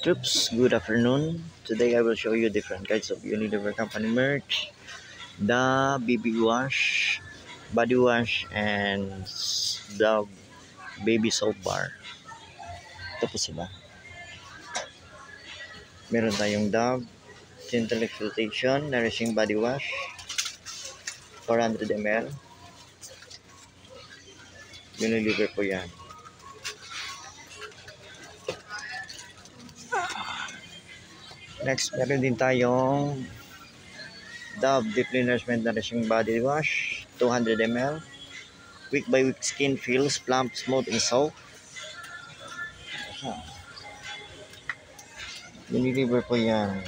Troops, good afternoon. Today I will show you different kinds of Unilever company merch. The BB wash, body wash, and the baby soap bar. Ito po sila. Meron tayong Dove, Gentle Exfoliation, Nourishing Body Wash, 400 ml. Unilever po yan. Next, meron din tayong Dove Deeply Nourishment Nourishing Body Wash, 200 ml. Week by week skin feels plump, smooth, and soft. Unilever po yan.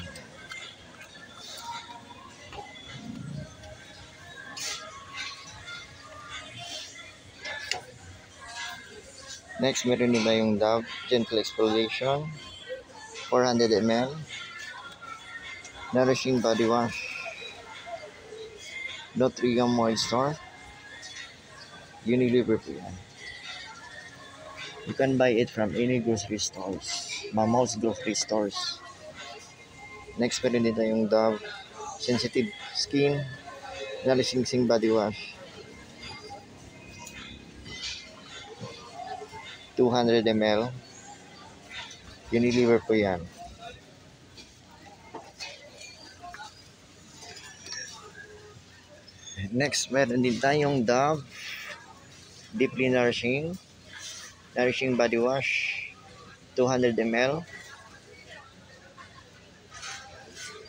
Next, meron nila yung Dove Gentle Exfoliation, 400 ml. Nourishing Body Wash, Nutrium Moisture, Unilever po yan. You can buy it from any grocery stores, Mama's grocery stores. Next, meron din tayong Dove Sensitive Skin, Nourishing Sing Body Wash. 200 ml. Unilever po yan. Next, meron din tayong Dove Deeply Nourishing Nourishing Body Wash 200 ml.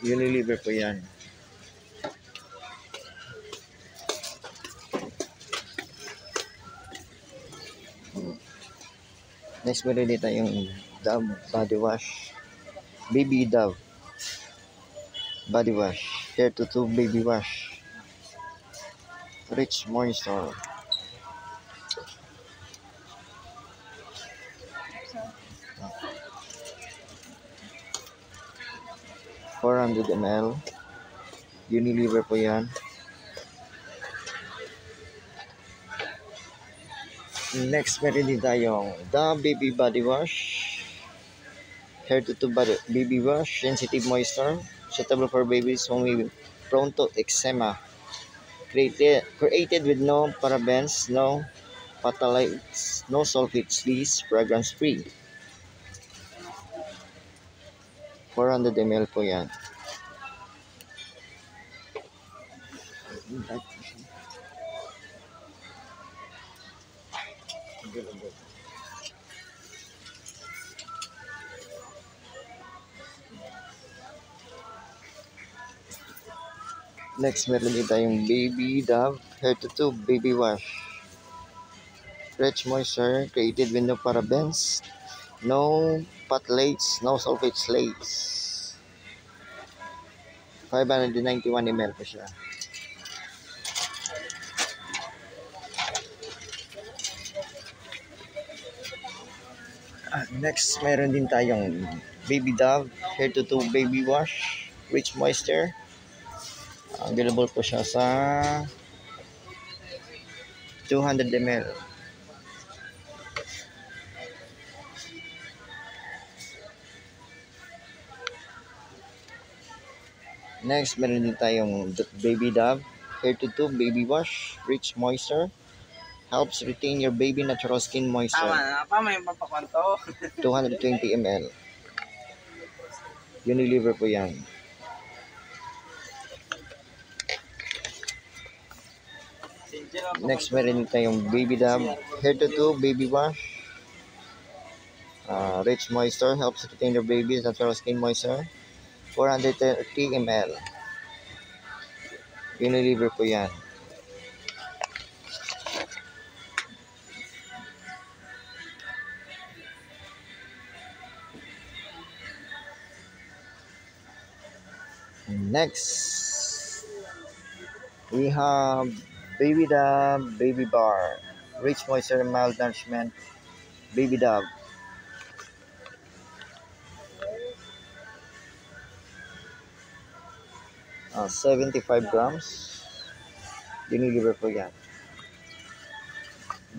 Unilever po yan. Next, meron din tayong Dove Body Wash. Baby Dove Body Wash. Care to 2 Baby Wash. Rich Moisture. Four hundred ml. Unilever po yan. Next, meron din tayong The Baby Body Wash. Hair to body, Baby Wash. Sensitive Moisture. Suitable for babies who may prone to eczema. Created, created with no parabens, no phthalates, no sulfates, least fragrance free. 400 ml po yan. Next, meron din tayong Baby Dove Hair to Tube Baby Wash. Rich moisture, created with no parabens, no phthalates, no sulfate slates. 591 ml po siya. Ah, next, meron din tayong Baby Dove Hair to Tube Baby Wash. Rich moisture. Available po siya sa 200 ml. Next, meron din tayong Baby Dove Hair to Tube Baby Wash, Rich Moisture. Helps retain your baby natural skin Tama moisture. na pa, may papakwanto. 220 ml. Unilever po yan. Next, meron tayong Baby Dove Hair to Tube Baby Wash. Uh, rich moisture helps retain your baby's natural skin moisture. 430 ml. Unilever po yan. Next, we have Baby Dove Baby Bar. Rich moisture mild nourishment. Baby Dove. Uh, 75 grams. Unilever yan.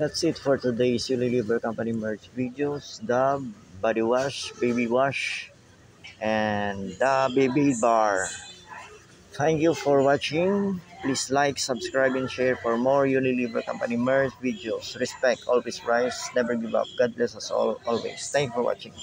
That's it for today's Unilever Company merch videos. Dove, body wash, baby wash, and the baby bar. Thank you for watching. Please like, subscribe, and share for more Unilever Company merch videos. Respect, always rise, never give up. God bless us all always. Thank you for watching.